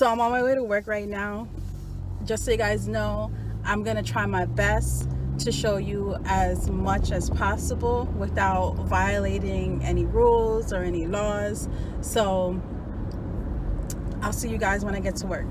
so I'm on my way to work right now. Just so you guys know, I'm gonna try my best to show you as much as possible without violating any rules or any laws. So I'll see you guys when I get to work.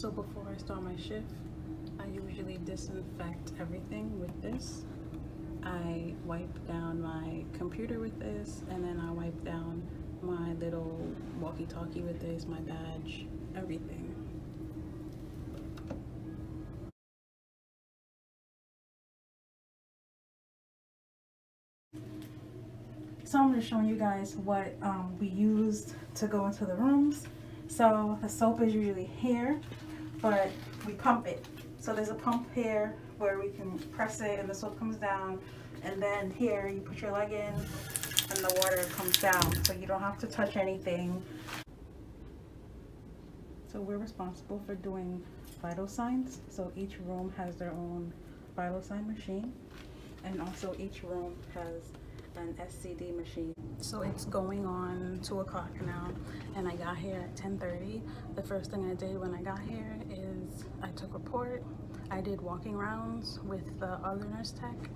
So before I start my shift, I usually disinfect everything with this. I wipe down my computer with this and then I wipe down my little walkie-talkie with this, my badge, everything. So I'm just showing you guys what um, we used to go into the rooms. So the soap is usually here, but we pump it. So there's a pump here where we can press it and the soap comes down. And then here you put your leg in and the water comes down. So you don't have to touch anything. So we're responsible for doing vital signs. So each room has their own vital sign machine. And also each room has an SCD machine. So it's going on 2 o'clock now and I got here at 10.30. The first thing I did when I got here I took report. I did walking rounds with the other nurse tech.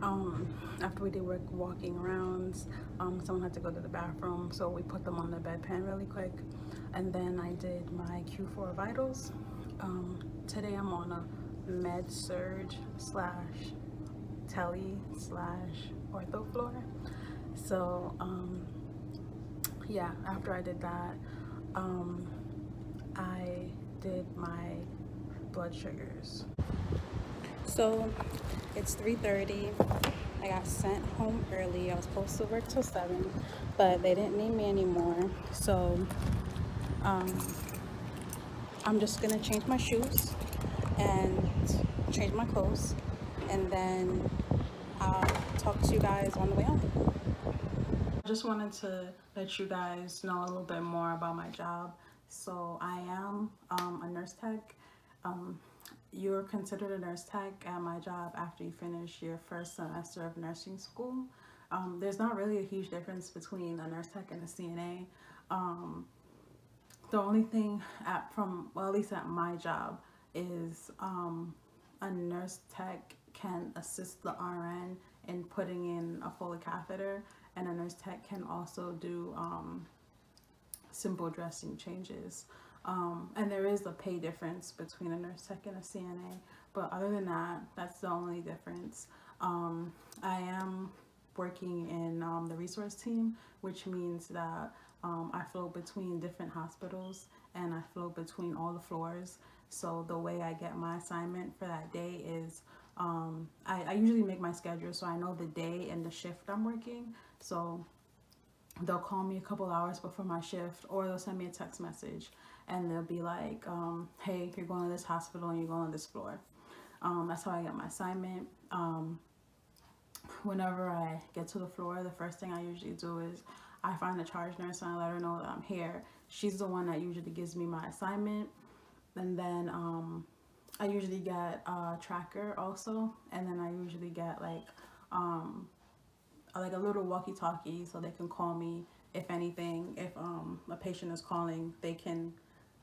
Um, after we did work walking rounds, um, someone had to go to the bathroom so we put them on the bedpan really quick. And then I did my Q4 vitals. Um, today I'm on a med surg slash tele slash ortho floor so um yeah after i did that um i did my blood sugars so it's 3:30. i got sent home early i was supposed to work till 7 but they didn't need me anymore so um i'm just gonna change my shoes and change my clothes and then I'll talk to you guys on the way home. I just wanted to let you guys know a little bit more about my job. So I am um, a nurse tech. Um, you're considered a nurse tech at my job after you finish your first semester of nursing school. Um, there's not really a huge difference between a nurse tech and a CNA. Um, the only thing at from well at least at my job is um, a nurse tech can assist the RN in putting in a Foley catheter and a nurse tech can also do um, simple dressing changes. Um, and there is a pay difference between a nurse tech and a CNA, but other than that, that's the only difference. Um, I am working in um, the resource team, which means that um, I float between different hospitals and I float between all the floors. So the way I get my assignment for that day is um, I, I usually make my schedule so I know the day and the shift I'm working. So they'll call me a couple hours before my shift or they'll send me a text message and they'll be like, um, hey, you're going to this hospital and you're going to this floor. Um, that's how I get my assignment. Um, whenever I get to the floor, the first thing I usually do is I find the charge nurse and I let her know that I'm here. She's the one that usually gives me my assignment. And then um, I usually get a tracker also, and then I usually get like um, like a little walkie-talkie so they can call me if anything. If um, a patient is calling, they can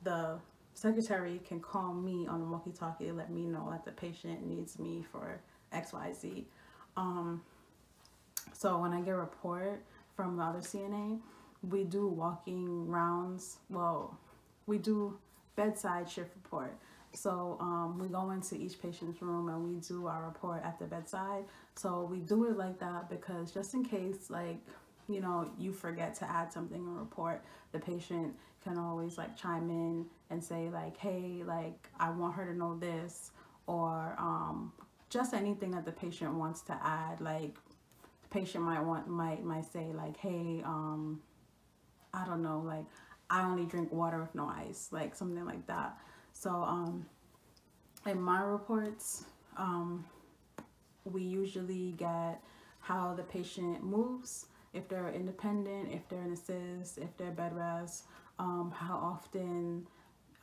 the secretary can call me on the walkie-talkie let me know that the patient needs me for X Y Z. Um, so when I get a report from the other CNA, we do walking rounds. Well, we do bedside shift report. So um, we go into each patient's room and we do our report at the bedside. So we do it like that because just in case like, you know, you forget to add something in report, the patient can always like chime in and say like, hey, like I want her to know this or um, just anything that the patient wants to add. Like the patient might want might might say like, hey, um, I don't know, like I only drink water with no ice, like something like that. So um, in my reports, um, we usually get how the patient moves, if they're independent, if they're in assist, if they're bed rest, um, how often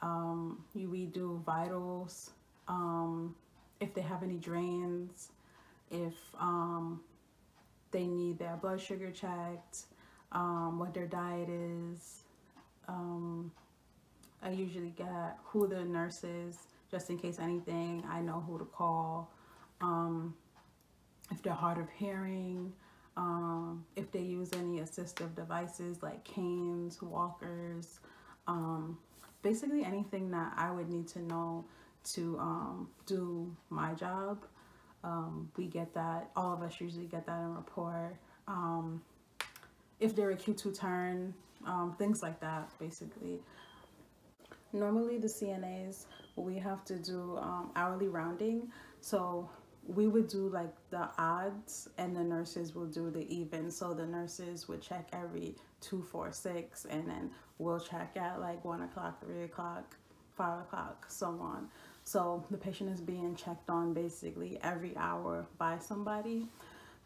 um, you, we do vitals, um, if they have any drains, if um, they need their blood sugar checked, um, what their diet is. I usually get who the nurse is, just in case anything, I know who to call. Um, if they're hard of hearing, um, if they use any assistive devices like canes, walkers, um, basically anything that I would need to know to um, do my job. Um, we get that, all of us usually get that in report. Um, if they're a Q2 turn, um, things like that, basically. Normally the CNAs, we have to do um, hourly rounding. So we would do like the odds and the nurses will do the even. So the nurses would check every two, four, six, and then we'll check at like one o'clock, three o'clock, five o'clock, so on. So the patient is being checked on basically every hour by somebody.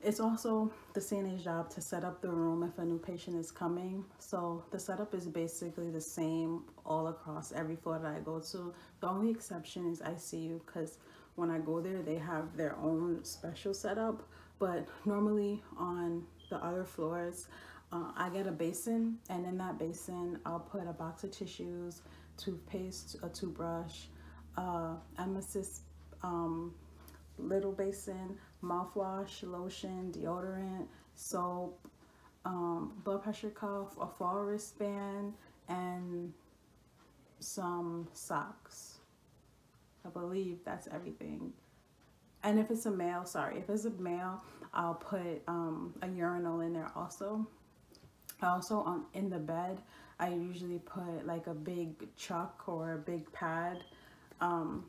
It's also the CNA's job to set up the room if a new patient is coming. So the setup is basically the same all across every floor that I go to. The only exception is ICU because when I go there, they have their own special setup. But normally on the other floors, uh, I get a basin and in that basin, I'll put a box of tissues, toothpaste, a toothbrush, uh, emesis um, little basin, mouthwash, lotion, deodorant, soap, um, blood pressure cuff, a fall wristband, and some socks. I believe that's everything. And if it's a male, sorry, if it's a male, I'll put um, a urinal in there also. Also on in the bed, I usually put like a big chuck or a big pad. Um,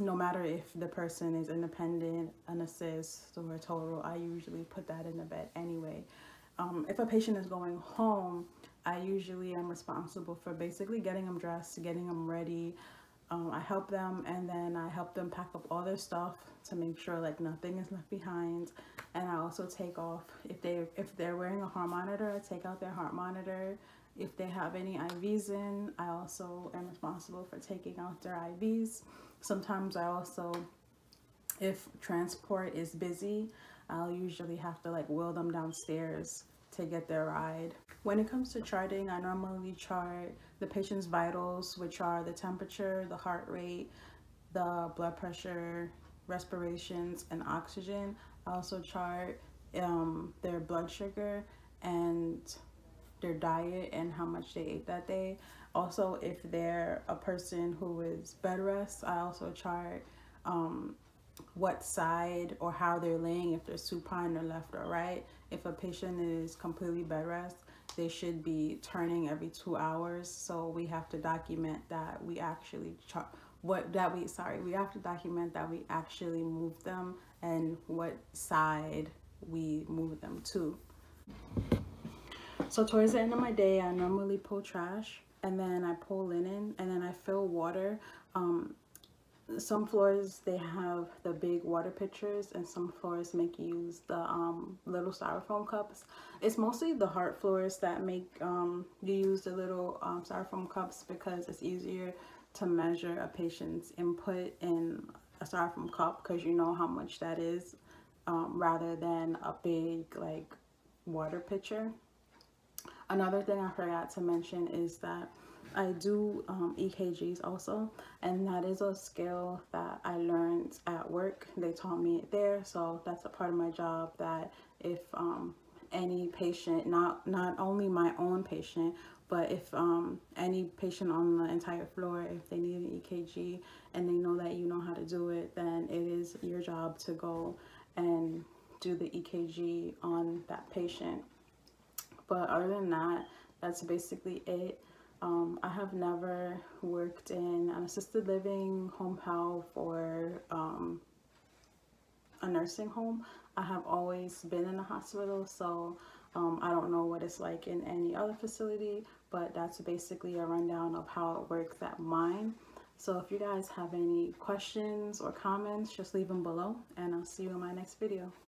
no matter if the person is independent, an assist, or a total, I usually put that in the bed anyway. Um, if a patient is going home, I usually am responsible for basically getting them dressed, getting them ready. Um, I help them and then I help them pack up all their stuff to make sure like nothing is left behind. And I also take off, if, they, if they're wearing a heart monitor, I take out their heart monitor. If they have any IVs in, I also am responsible for taking out their IVs. Sometimes I also, if transport is busy, I'll usually have to like wheel them downstairs to get their ride. When it comes to charting, I normally chart the patient's vitals, which are the temperature, the heart rate, the blood pressure, respirations, and oxygen. I also chart um, their blood sugar and their diet and how much they ate that day. Also, if they're a person who is bed rest, I also chart um, what side or how they're laying, if they're supine or left or right. If a patient is completely bed rest, they should be turning every two hours. So we have to document that we actually chart what that we sorry we have to document that we actually move them and what side we move them to so towards the end of my day i normally pull trash and then I pull linen and then I fill water. Um, some floors they have the big water pitchers and some floors make use the um, little styrofoam cups. It's mostly the hard floors that make um, you use the little um, styrofoam cups because it's easier to measure a patient's input in a styrofoam cup because you know how much that is um, rather than a big like water pitcher. Another thing I forgot to mention is that I do um, EKGs also, and that is a skill that I learned at work. They taught me it there, so that's a part of my job that if um, any patient, not, not only my own patient, but if um, any patient on the entire floor, if they need an EKG and they know that you know how to do it, then it is your job to go and do the EKG on that patient. But other than that, that's basically it. Um, I have never worked in an assisted living, home health, or um, a nursing home. I have always been in a hospital, so um, I don't know what it's like in any other facility, but that's basically a rundown of how it works at mine. So if you guys have any questions or comments, just leave them below and I'll see you in my next video.